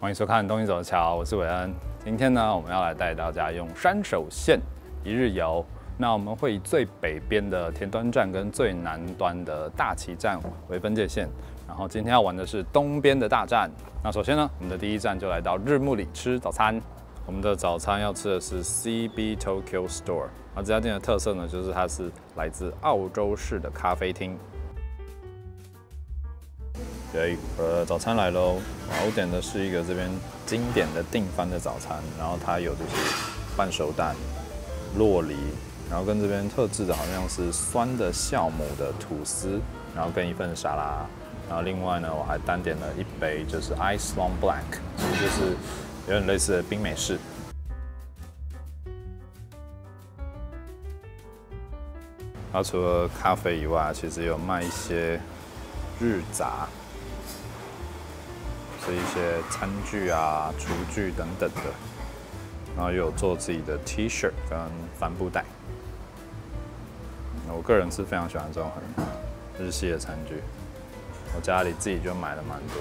欢迎收看《东西走的桥》，我是韦恩。今天呢，我们要来带大家用山手线一日游。那我们会以最北边的田端站跟最南端的大崎站为分界线。然后今天要玩的是东边的大站。那首先呢，我们的第一站就来到日暮里吃早餐。我们的早餐要吃的是 CB Tokyo Store。那这家店的特色呢，就是它是来自澳洲式的咖啡厅。对，呃，早餐来喽。我点的是一个这边经典的定番的早餐，然后它有就是半熟蛋、洛梨，然后跟这边特制的好像是酸的酵母的吐司，然后跟一份沙拉，然后另外呢，我还单点了一杯就是 Ice Long Black，其实就是有点类似的冰美式。然后除了咖啡以外，其实有卖一些日杂。是一些餐具啊、厨具等等的，然后有做自己的 T 恤跟帆布袋。我个人是非常喜欢这种很日系的餐具，我家里自己就买了蛮多。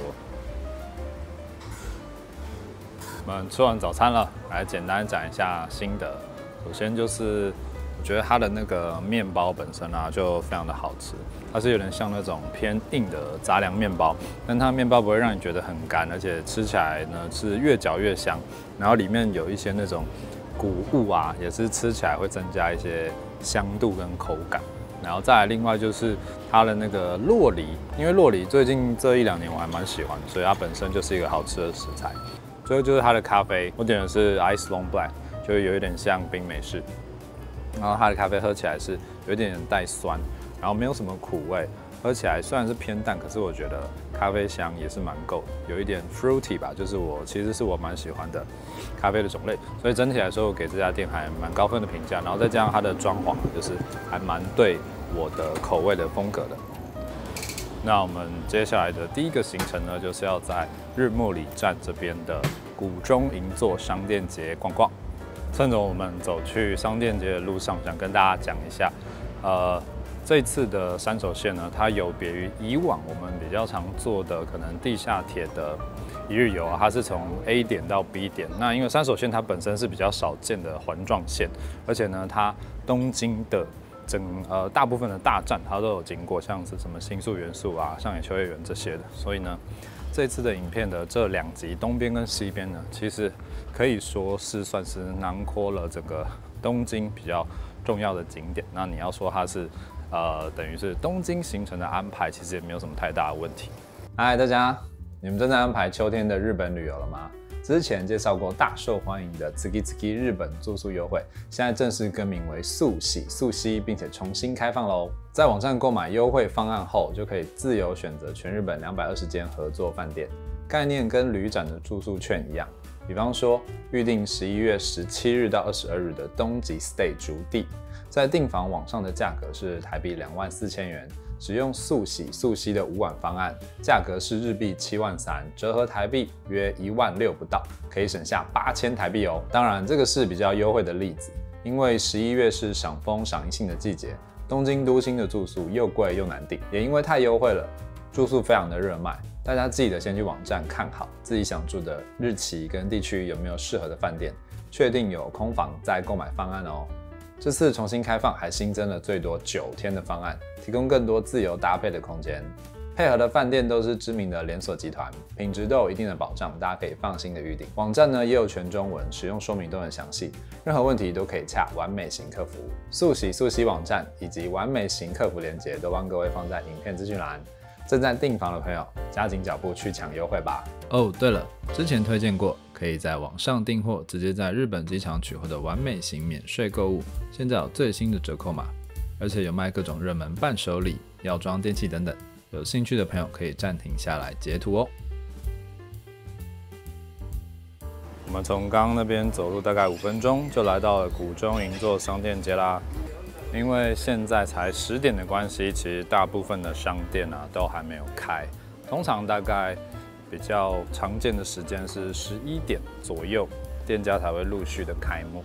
我们吃完早餐了，来简单讲一下心得。首先就是。我觉得它的那个面包本身啊，就非常的好吃。它是有点像那种偏硬的杂粮面包，但它面包不会让你觉得很干，而且吃起来呢是越嚼越香。然后里面有一些那种谷物啊，也是吃起来会增加一些香度跟口感。然后再来另外就是它的那个洛梨，因为洛梨最近这一两年我还蛮喜欢，所以它本身就是一个好吃的食材。最后就是它的咖啡，我点的是 Ice Long Black，就有一点像冰美式。然后它的咖啡喝起来是有点带酸，然后没有什么苦味，喝起来虽然是偏淡，可是我觉得咖啡香也是蛮够，有一点 fruity 吧，就是我其实是我蛮喜欢的咖啡的种类，所以整体来说我给这家店还蛮高分的评价。然后再加上它的装潢，就是还蛮对我的口味的风格的。那我们接下来的第一个行程呢，就是要在日暮里站这边的谷中银座商店街逛逛。趁着我们走去商店街的路上，想跟大家讲一下，呃，这次的三手线呢，它有别于以往我们比较常做的可能地下铁的一日游啊，它是从 A 点到 B 点。那因为三手线它本身是比较少见的环状线，而且呢，它东京的整呃大部分的大站它都有经过，像是什么新宿元素啊、上野秋叶原这些的，所以呢。这次的影片的这两集，东边跟西边呢，其实可以说是算是囊括了整个东京比较重要的景点。那你要说它是，呃，等于是东京行程的安排，其实也没有什么太大的问题。嗨，大家，你们正在安排秋天的日本旅游了吗？之前介绍过大受欢迎的 Tsuki Tsuki 日本住宿优惠，现在正式更名为速喜速西，并且重新开放喽。在网站购买优惠方案后，就可以自由选择全日本两百二十间合作饭店，概念跟旅展的住宿券一样。比方说，预定十一月十七日到二十二日的东极 Stay 竹地，在订房网上的价格是台币两万四千元。使用速洗速吸的五晚方案，价格是日币七万三，折合台币约一万六不到，可以省下八千台币哦。当然，这个是比较优惠的例子，因为十一月是赏枫赏银杏的季节，东京都心的住宿又贵又难订，也因为太优惠了，住宿非常的热卖。大家记得先去网站看好自己想住的日期跟地区有没有适合的饭店，确定有空房再购买方案哦。这次重新开放，还新增了最多九天的方案，提供更多自由搭配的空间。配合的饭店都是知名的连锁集团，品质都有一定的保障，大家可以放心的预定。网站呢也有全中文，使用说明都很详细，任何问题都可以洽完美型客服。速喜速喜网站以及完美型客服链接都帮各位放在影片资讯栏。正在订房的朋友，加紧脚步去抢优惠吧！哦，对了，之前推荐过可以在网上订货，直接在日本机场取货的完美型免税购物，现在有最新的折扣码，而且有卖各种热门伴手礼、药妆、电器等等。有兴趣的朋友可以暂停下来截图哦。我们从刚刚那边走路大概五分钟，就来到了古中银座商店街啦。因为现在才十点的关系，其实大部分的商店啊都还没有开。通常大概比较常见的时间是十一点左右，店家才会陆续的开幕。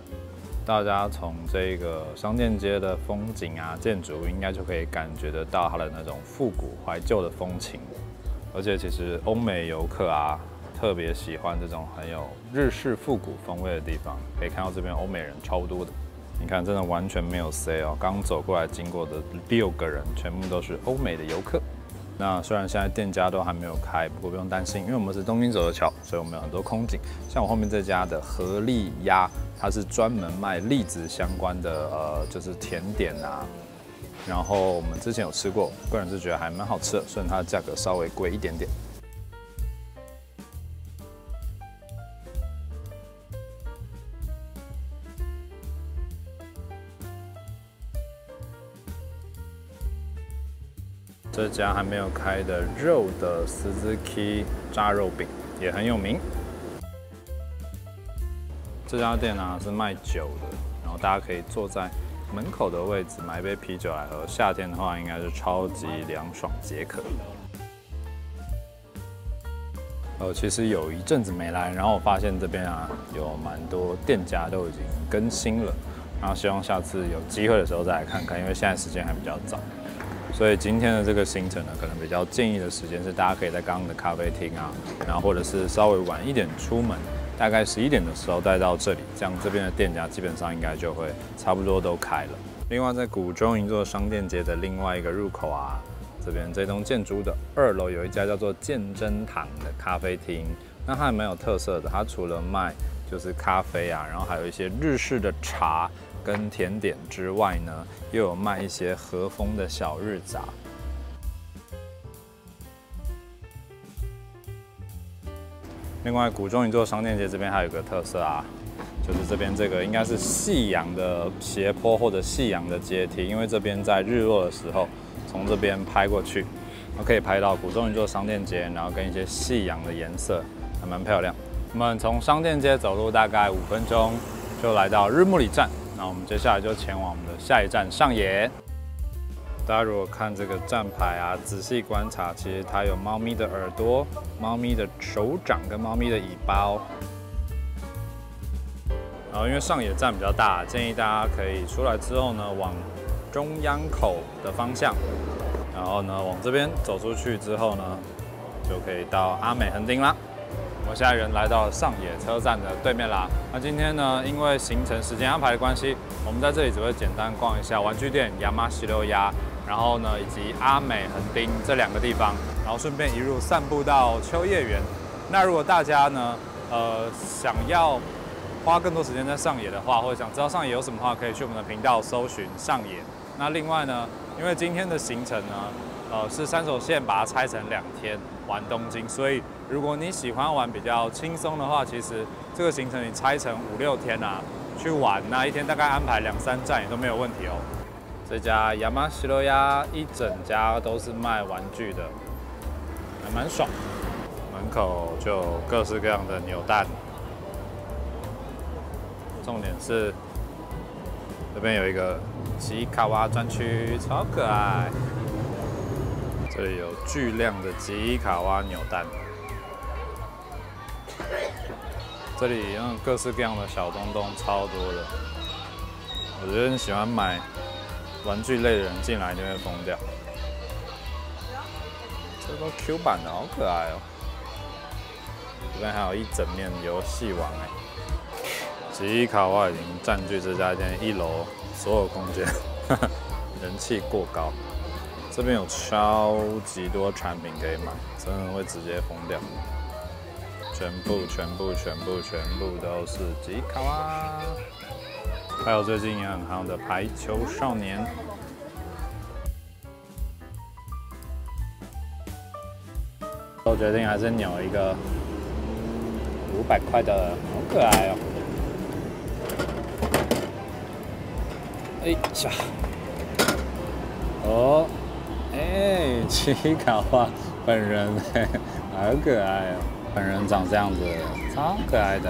大家从这个商店街的风景啊、建筑，应该就可以感觉得到它的那种复古怀旧的风情。而且其实欧美游客啊，特别喜欢这种很有日式复古风味的地方，可以看到这边欧美人超多的。你看，真的完全没有 C 哦，刚走过来经过的六个人全部都是欧美的游客。那虽然现在店家都还没有开，不过不用担心，因为我们是东京走的桥，所以我们有很多空景。像我后面这家的和力鸭，它是专门卖栗子相关的，呃，就是甜点啊。然后我们之前有吃过，个人是觉得还蛮好吃的，虽然它的价格稍微贵一点点。这家还没有开的肉的 Suzuki 炸肉饼也很有名。这家店呢是卖酒的，然后大家可以坐在门口的位置买一杯啤酒来喝。夏天的话应该是超级凉爽解渴。呃，其实有一阵子没来，然后我发现这边啊有蛮多店家都已经更新了，然后希望下次有机会的时候再来看看，因为现在时间还比较早。所以今天的这个行程呢，可能比较建议的时间是大家可以在刚刚的咖啡厅啊，然后或者是稍微晚一点出门，大概十一点的时候带到这里，这样这边的店家基本上应该就会差不多都开了。另外，在古中银座商店街的另外一个入口啊，这边这栋建筑的二楼有一家叫做鉴真堂的咖啡厅，那它还蛮有特色的，它除了卖就是咖啡啊，然后还有一些日式的茶。跟甜点之外呢，又有卖一些和风的小日杂。另外，古中一座商店街这边还有个特色啊，就是这边这个应该是夕阳的斜坡或者夕阳的阶梯，因为这边在日落的时候从这边拍过去，可以拍到古中一座商店街，然后跟一些夕阳的颜色还蛮漂亮。我们从商店街走路大概五分钟就来到日暮里站。那我们接下来就前往我们的下一站上野。大家如果看这个站牌啊，仔细观察，其实它有猫咪的耳朵、猫咪的手掌跟猫咪的尾巴哦。然后因为上野站比较大，建议大家可以出来之后呢，往中央口的方向，然后呢往这边走出去之后呢，就可以到阿美横丁啦。我们现在人来到上野车站的对面啦。那今天呢，因为行程时间安排的关系，我们在这里只会简单逛一下玩具店亚麻十六鸭，然后呢，以及阿美横丁这两个地方，然后顺便一路散步到秋叶原。那如果大家呢，呃，想要花更多时间在上野的话，或者想知道上野有什么话，可以去我们的频道搜寻上野。那另外呢，因为今天的行程呢，呃，是三手线把它拆成两天玩东京，所以。如果你喜欢玩比较轻松的话，其实这个行程你拆成五六天啊，去玩那一天大概安排两三站也都没有问题哦。这家亚麻西罗亚一整家都是卖玩具的，还蛮爽。门口就有各式各样的扭蛋，重点是这边有一个吉卡哇专区，超可爱。这里有巨量的吉伊卡哇扭蛋。这里用各式各样的小东东超多的，我觉得你喜欢买玩具类的人进来就会疯掉。这都 Q 版的，好可爱哦！这边还有一整面游戏王哎，吉伊卡哇已经占据这家店一楼所有空间，人气过高。这边有超级多产品可以买，真的会直接疯掉。全部、全部、全部、全部都是吉卡哇！还有最近也很夯的排球少年。我决定还是扭一个五百块的，好可爱哦！哎下，哦，哎，吉卡哇本人，好可爱哦！本人长这样子，超可爱的。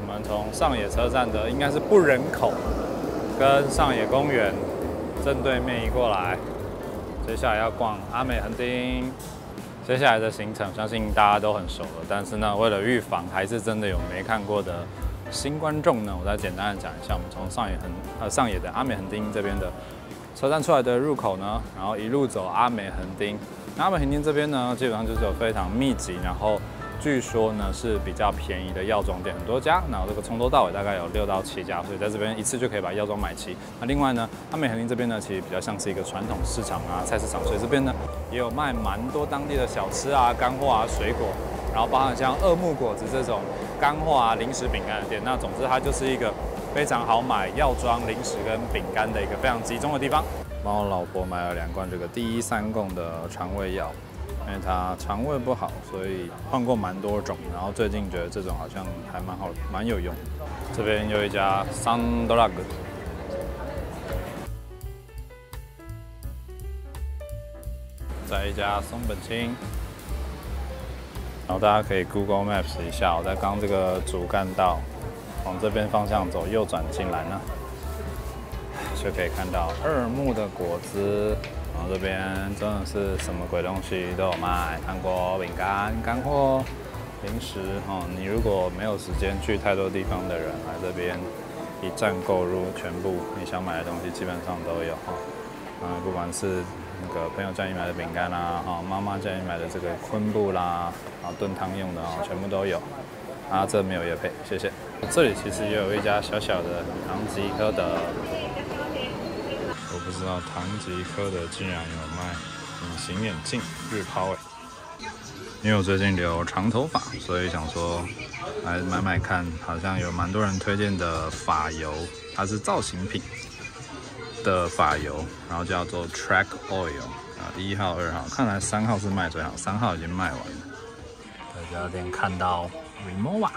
我们从上野车站的应该是不人口，跟上野公园正对面移过来。接下来要逛阿美横丁。接下来的行程相信大家都很熟了，但是呢，为了预防还是真的有没看过的新观众呢，我再简单的讲一下。我们从上野横呃上野的阿美横丁这边的车站出来的入口呢，然后一路走阿美横丁。阿美横丁这边呢，基本上就是有非常密集，然后据说呢是比较便宜的药妆店，很多家。那这个从头到尾大概有六到七家，所以在这边一次就可以把药妆买齐。那另外呢，阿美横丁这边呢，其实比较像是一个传统市场啊，菜市场，所以这边呢也有卖蛮多当地的小吃啊、干货啊、水果，然后包含像二木果子这种干货啊、零食饼干的店。那总之它就是一个非常好买药妆、零食跟饼干的一个非常集中的地方。帮我老婆买了两罐这个第一三共的肠胃药。因为她肠胃不好，所以换过蛮多种，然后最近觉得这种好像还蛮好，蛮有用。这边有一家 Sundrag，在一家松本清，然后大家可以 Google Maps 一下，我在刚这个主干道往这边方向走，右转进来呢，就可以看到二木的果汁。然后这边真的是什么鬼东西都有卖，糖果、饼干、干货、零食。哦，你如果没有时间去太多地方的人，来这边一站购入全部你想买的东西，基本上都有哈。啊，不管是那个朋友叫你买的饼干啦，哈，妈妈叫你买的这个昆布啦，啊，炖汤用的啊，全部都有。啊，这没有叶配，谢谢。这里其实也有一家小小的唐吉诃德。我不知道唐吉诃德竟然有卖隐形眼镜日抛哎！因为我最近留长头发，所以想说来买买看，好像有蛮多人推荐的发油，它是造型品的发油，然后叫做 Track Oil 啊，一号、二号，看来三号是卖最好，三号已经卖完了。在这家店看到 Remova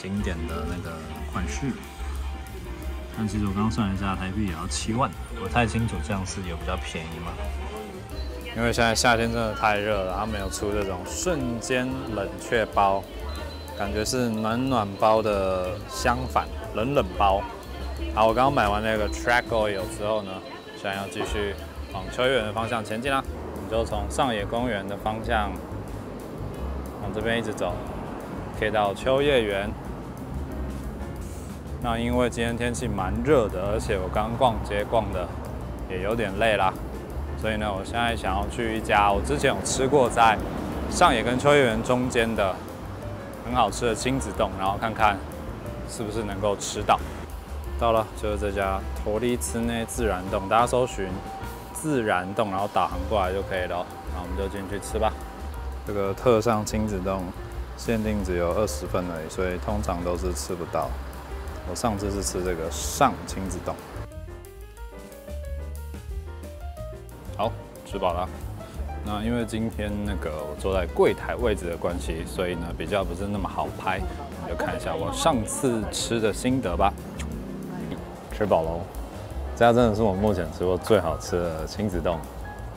经典的那个款式。但其实我刚刚算一下，台币也要七万，不太清楚这样是有比较便宜吗？因为现在夏天真的太热了，他们有出这种瞬间冷却包，感觉是暖暖包的相反，冷冷包。好，我刚刚买完那个 Track Oil 之后呢，想要继续往秋叶原的方向前进啦。我们就从上野公园的方向往这边一直走，可以到秋叶原。那因为今天天气蛮热的，而且我刚逛街逛的也有点累啦，所以呢，我现在想要去一家我之前有吃过在上野跟秋叶原中间的很好吃的亲子洞，然后看看是不是能够吃到。到了，就是这家托利兹内自然洞，大家搜寻自然洞，然后导航过来就可以了。那我们就进去吃吧。这个特上亲子洞限定只有二十份而已，所以通常都是吃不到。我上次是吃这个上亲子冻，好吃饱了。那因为今天那个我坐在柜台位置的关系，所以呢比较不是那么好拍。我们就看一下我上次吃的心得吧。吃饱喽，这家真的是我目前吃过最好吃的亲子冻。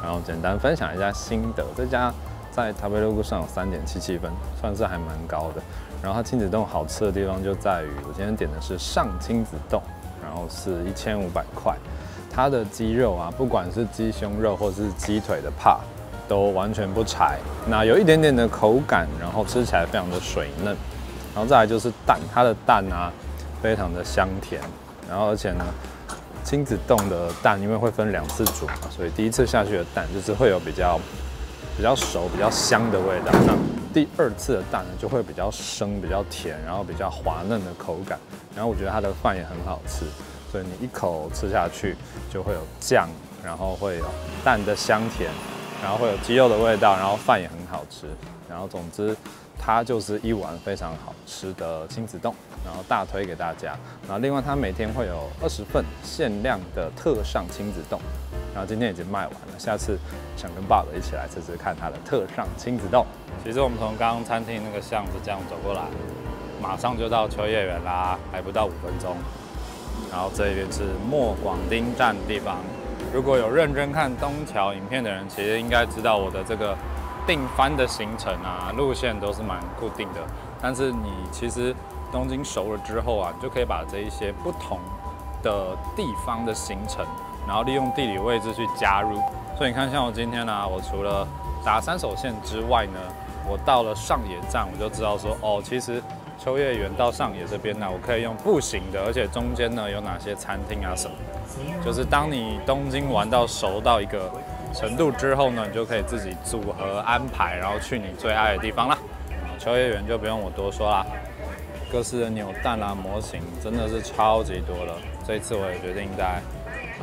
然后简单分享一下心得，这家在台北路上有三点七七分，算是还蛮高的。然后它亲子冻好吃的地方就在于，我今天点的是上亲子冻，然后是一千五百块。它的鸡肉啊，不管是鸡胸肉或是鸡腿的帕，都完全不柴，那有一点点的口感，然后吃起来非常的水嫩。然后再来就是蛋，它的蛋啊非常的香甜，然后而且呢，亲子冻的蛋因为会分两次煮嘛，所以第一次下去的蛋就是会有比较比较熟、比较香的味道。那第二次的蛋呢，就会比较生、比较甜，然后比较滑嫩的口感。然后我觉得它的饭也很好吃，所以你一口吃下去就会有酱，然后会有蛋的香甜，然后会有鸡肉的味道，然后饭也很好吃。然后总之，它就是一碗非常好吃的亲子冻，然后大推给大家。然后另外它每天会有二十份限量的特上亲子冻。然后今天已经卖完了，下次想跟爸爸一起来吃吃看它的特上亲子洞。其实我们从刚刚餐厅那个巷子这样走过来，马上就到秋叶原啦，还不到五分钟。然后这边是莫广丁站的地方。如果有认真看东桥影片的人，其实应该知道我的这个定番的行程啊，路线都是蛮固定的。但是你其实东京熟了之后啊，你就可以把这一些不同的地方的行程。然后利用地理位置去加入，所以你看，像我今天呢，我除了打三手线之外呢，我到了上野站，我就知道说，哦，其实秋叶原到上野这边呢，我可以用步行的，而且中间呢有哪些餐厅啊什么，就是当你东京玩到熟到一个程度之后呢，你就可以自己组合安排，然后去你最爱的地方啦。秋叶原就不用我多说啦，各式的扭蛋啦、模型真的是超级多了。这一次我也决定在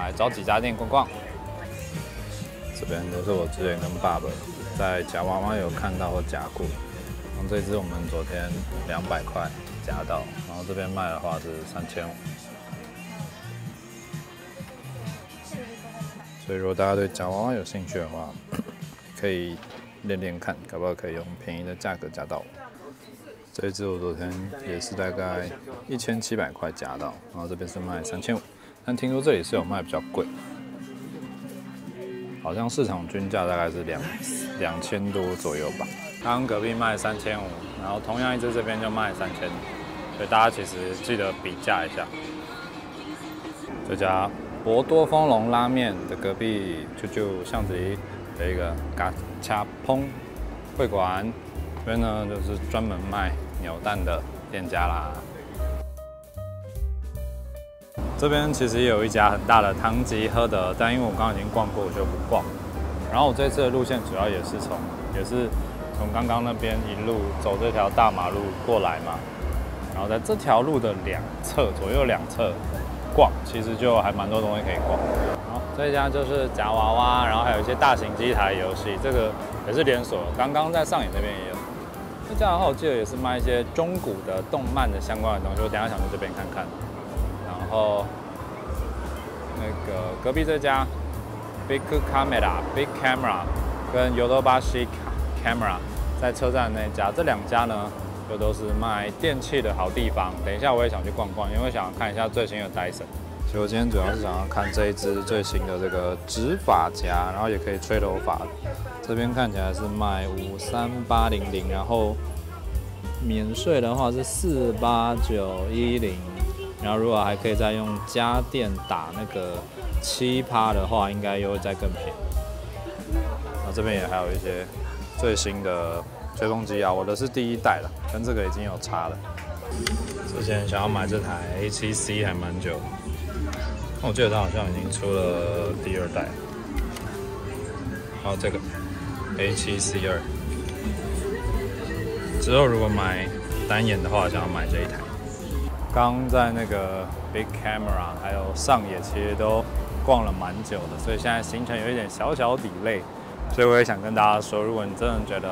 来找几家店逛逛。这边都是我之前跟爸爸在夹娃娃有看到或夹过。然后这只我们昨天两百块夹到，然后这边卖的话是三千五。所以如果大家对夹娃娃有兴趣的话，可以练练看，搞不可以用便宜的价格夹到。这只我昨天也是大概一千七百块夹到，然后这边是卖三千五，但听说这里是有卖比较贵。好像市场均价大概是两两千多左右吧。刚隔壁卖三千五，然后同样一只这边就卖三千，所以大家其实记得比价一下。这家博多丰隆拉面的隔壁就就巷子里的一个嘎恰烹会馆，这边呢就是专门卖扭蛋的店家啦。这边其实也有一家很大的唐吉诃德，但因为我刚刚已经逛过，我就不逛。然后我这次的路线主要也是从，也是从刚刚那边一路走这条大马路过来嘛。然后在这条路的两侧，左右两侧逛，其实就还蛮多东西可以逛。好，这一家就是夹娃娃，然后还有一些大型机台游戏，这个也是连锁。刚刚在上野那边也有。这家的话，我记得也是卖一些中古的动漫的相关的东西，我等下想去这边看看。然后那个隔壁这家 Big Camera Big Camera 跟 Yodobashi Camera 在车站那家，这两家呢就都是卖电器的好地方。等一下我也想去逛逛，因为想看一下最新的 Dyson。其实我今天主要是想要看这一支最新的这个直发夹，然后也可以吹头发。这边看起来是卖五三八零零，然后免税的话是四八九一零。然后如果还可以再用家电打那个七趴的话，应该又会再更便宜。那这边也还有一些最新的吹风机啊，我的是第一代了，跟这个已经有差了。之前想要买这台 A7C 还蛮久，我记得它好像已经出了第二代。还有这个 A7C2，之后如果买单眼的话，想要买这一台。刚在那个 Big Camera 还有上野，其实都逛了蛮久的，所以现在行程有一点小小底累，所以我也想跟大家说，如果你真的觉得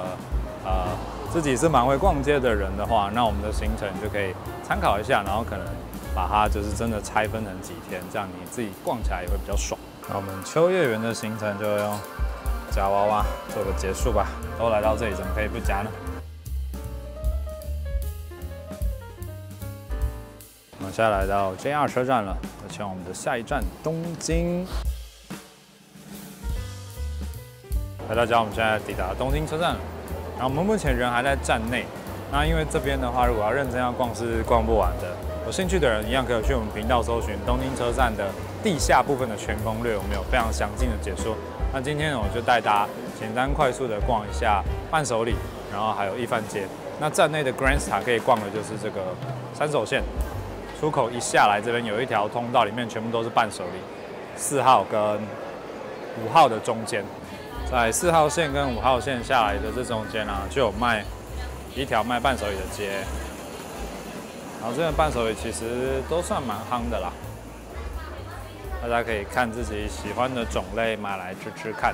呃自己是蛮会逛街的人的话，那我们的行程就可以参考一下，然后可能把它就是真的拆分成几天，这样你自己逛起来也会比较爽。那我们秋叶原的行程就用夹娃娃做个结束吧，都来到这里，怎么可以不夹呢？现在来到 JR 车站了，要前往我们的下一站东京。来大家，我们现在抵达东京车站了。然后我们目前人还在站内。那因为这边的话，如果要认真要逛是逛不完的。有兴趣的人一样可以去我们频道搜寻东京车站的地下部分的全攻略，我们有非常详尽的解说。那今天呢，我就带大家简单快速的逛一下伴手礼，然后还有一番街。那站内的 Grand Star 可以逛的就是这个三手线。出口一下来，这边有一条通道，里面全部都是伴手礼。四号跟五号的中间，在四号线跟五号线下来的这中间啊，就有卖一条卖伴手礼的街。然后这边伴手礼其实都算蛮夯的啦，大家可以看自己喜欢的种类买来吃吃看。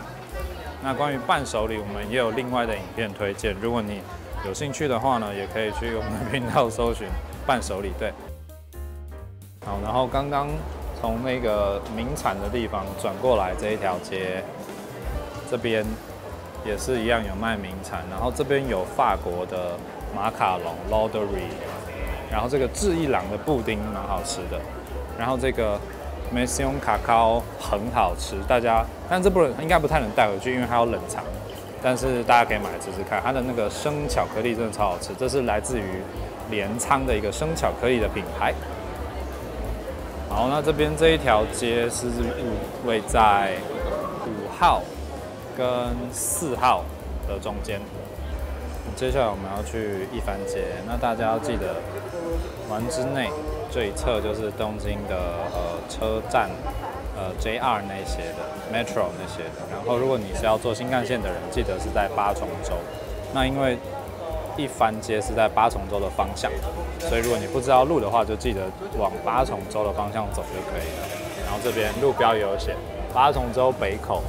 那关于伴手礼，我们也有另外的影片推荐，如果你有兴趣的话呢，也可以去我们的频道搜寻伴手礼。对。好，然后刚刚从那个名产的地方转过来这一条街，这边也是一样有卖名产，然后这边有法国的马卡龙 （Lauderie），然后这个智一郎的布丁蛮好吃的，然后这个 Maison 卡卡很好吃，大家，但这不能应该不太能带回去，因为它有冷藏，但是大家可以买来吃吃看，它的那个生巧克力真的超好吃，这是来自于镰仓的一个生巧克力的品牌。好，那这边这一条街是位在五号跟四号的中间。接下来我们要去一番街，那大家要记得，丸之内这一侧就是东京的呃车站，呃 JR 那些的 Metro 那些的。然后如果你是要坐新干线的人，记得是在八重洲。那因为一番街是在八重洲的方向，所以如果你不知道路的话，就记得往八重洲的方向走就可以了。然后这边路标也有写八重洲北口，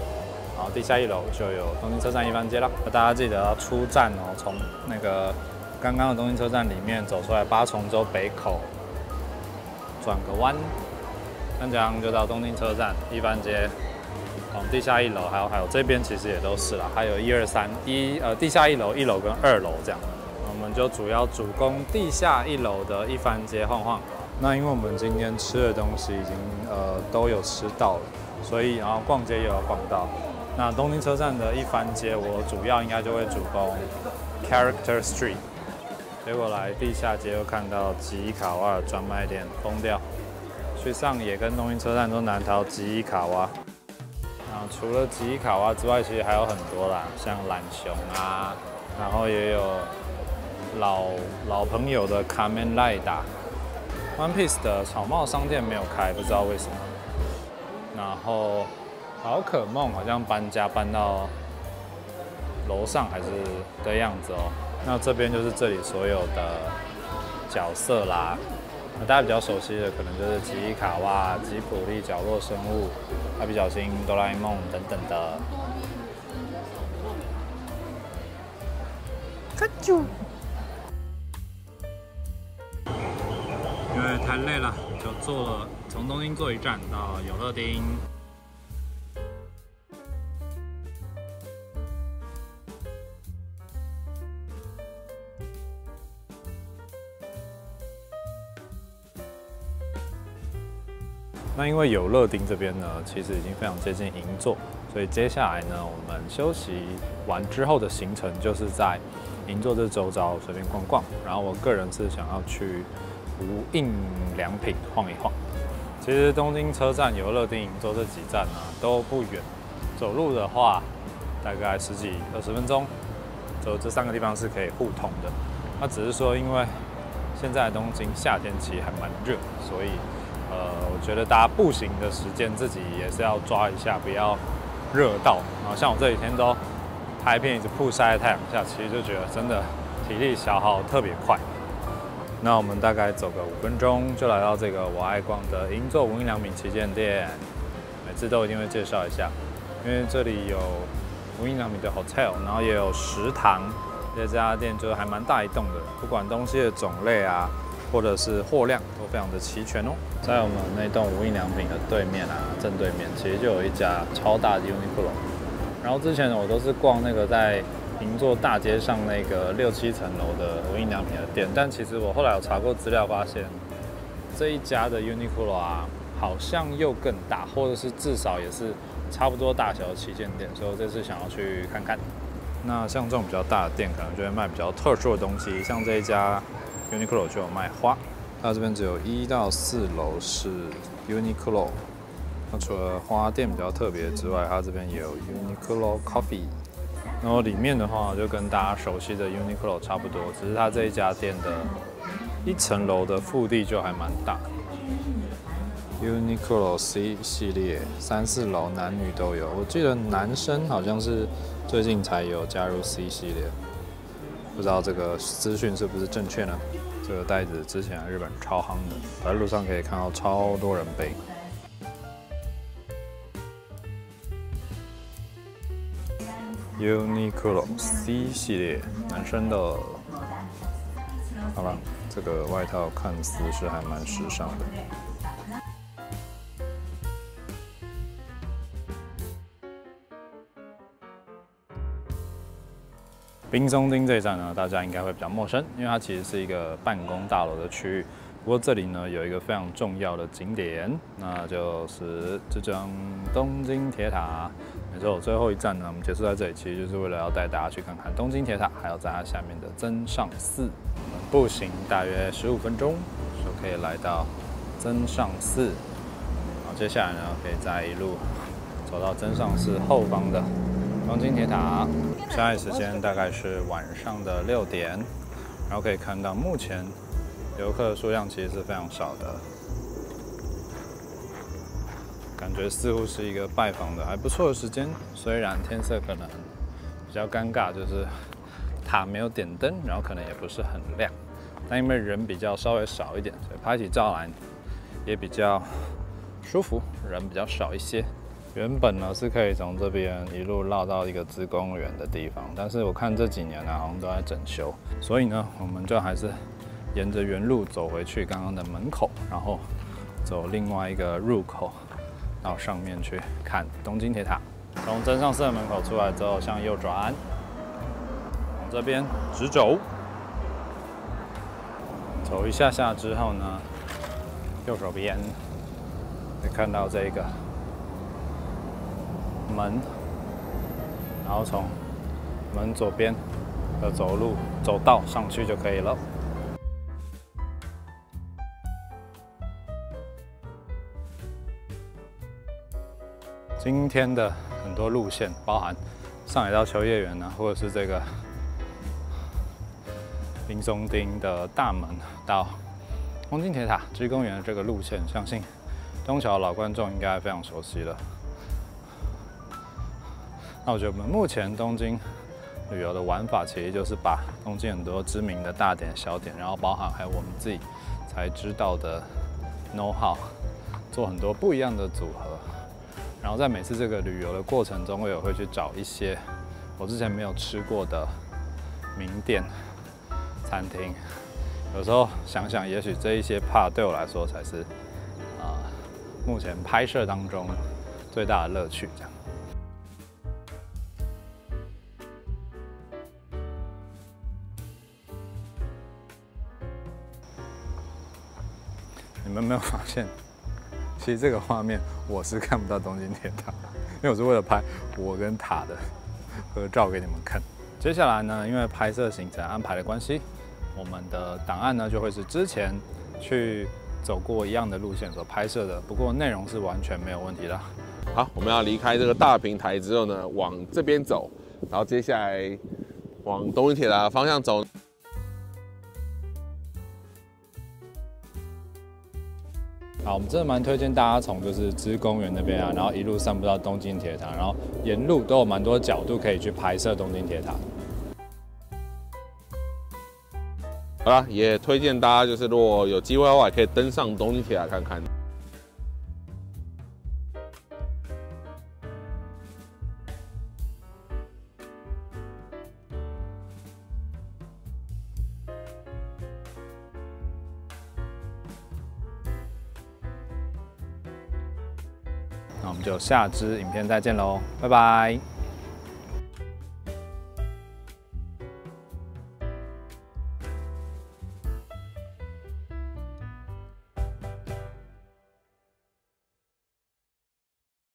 然后地下一楼就有东京车站一番街了。大家记得要出站哦，从那个刚刚的东京车站里面走出来，八重洲北口转个弯，这样就到东京车站一番街。往地下一楼，还有还有这边其实也都是啦，还有一二三一呃地下一楼、一楼跟二楼这样，们就主要主攻地下一楼的一番街晃晃。那因为我们今天吃的东西已经呃都有吃到了，所以然后逛街也有逛到。那东京车站的一番街，我主要应该就会主攻 Character Street，结果来地下街又看到吉伊卡瓦专卖店，疯掉。去上野跟东京车站都难逃吉伊卡瓦。除了吉伊卡哇之外，其实还有很多啦，像懒熊啊，然后也有老老朋友的卡门赖达。One Piece 的草帽商店没有开，不知道为什么。然后宝可梦好像搬家搬到楼上还是的样子哦。那这边就是这里所有的角色啦。大家比较熟悉的可能就是吉伊卡哇、吉普力角落生物、蜡笔小新、哆啦 A 梦等等的。卡啾。太累了，就坐了从东京坐一站到有乐町。那因为有乐町这边呢，其实已经非常接近银座，所以接下来呢，我们休息完之后的行程就是在银座这周遭随便逛逛。然后我个人是想要去无印良品晃一晃。其实东京车站、有乐町、银座这几站呢都不远，走路的话大概十几二十分钟，走这三个地方是可以互通的。那只是说因为现在东京夏天其实还蛮热，所以。呃，我觉得大家步行的时间自己也是要抓一下，不要热到。然后像我这几天都拍片一直曝晒在太阳下，其实就觉得真的体力消耗特别快。那我们大概走个五分钟，就来到这个我爱逛的银座无印良品旗舰店。每次都一定会介绍一下，因为这里有无印良品的 hotel，然后也有食堂。这家店就是还蛮大一栋的，不管东西的种类啊。或者是货量都非常的齐全哦。在我们那栋无印良品的对面啊，正对面其实就有一家超大的 Uniqlo。然后之前，我都是逛那个在银座大街上那个六七层楼的无印良品的店，但其实我后来有查过资料，发现这一家的 Uniqlo 啊，好像又更大，或者是至少也是差不多大小的旗舰店，所以我这次想要去看看。那像这种比较大的店，可能就会卖比较特殊的东西，像这一家。Uniqlo 就有卖花，它这边只有一到四楼是 Uniqlo。那除了花店比较特别之外，它这边也有 Uniqlo Coffee。然后里面的话就跟大家熟悉的 Uniqlo 差不多，只是它这一家店的一层楼的腹地就还蛮大。Uniqlo C 系列三四楼男女都有，我记得男生好像是最近才有加入 C 系列，不知道这个资讯是不是正确呢？这个袋子之前日本超夯的，在路上可以看到超多人背。Uniqlo C 系列男生的，好了，这个外套看似是还蛮时尚的。冰松町这一站呢，大家应该会比较陌生，因为它其实是一个办公大楼的区域。不过这里呢，有一个非常重要的景点，那就是这张东京铁塔。没错，最后一站呢，我们结束在这里，其实就是为了要带大家去看看东京铁塔，还有在它下面的增上寺。步行大约十五分钟就可以来到增上寺。好，接下来呢，可以再一路走到增上寺后方的。东京铁塔，现在时间大概是晚上的六点，然后可以看到目前游客的数量其实是非常少的，感觉似乎是一个拜访的还不错的时间。虽然天色可能比较尴尬，就是塔没有点灯，然后可能也不是很亮。但因为人比较稍微少一点，所以拍起照来也比较舒服，人比较少一些。原本呢是可以从这边一路绕到一个自公园的地方，但是我看这几年呢好像都在整修，所以呢我们就还是沿着原路走回去刚刚的门口，然后走另外一个入口到上面去看东京铁塔。从真上寺门口出来之后向右转，往这边直走，走一下下之后呢，右手边会看到这个。门，然后从门左边的走路走道上去就可以了。今天的很多路线包含上海到秋叶原呢，或者是这个冰松町的大门到东京铁塔之公园这个路线，相信东桥老观众应该非常熟悉了。那我觉得我们目前东京旅游的玩法，其实就是把东京很多知名的大点、小点，然后包含还有我们自己才知道的 know how，做很多不一样的组合。然后在每次这个旅游的过程中，我也会去找一些我之前没有吃过的名店、餐厅。有时候想想，也许这一些 part 对我来说才是啊，目前拍摄当中最大的乐趣。这样。你们没有发现，其实这个画面我是看不到东京铁塔，因为我是为了拍我跟塔的合照给你们看。接下来呢，因为拍摄行程安排的关系，我们的档案呢就会是之前去走过一样的路线所拍摄的，不过内容是完全没有问题的。好，我们要离开这个大平台之后呢，往这边走，然后接下来往东京铁塔方向走。好，我们真的蛮推荐大家从就是芝公园那边啊，然后一路散步到东京铁塔，然后沿路都有蛮多角度可以去拍摄东京铁塔。好了，也推荐大家就是如果有机会的话，也可以登上东京铁塔看看。下支影片再见喽，拜拜。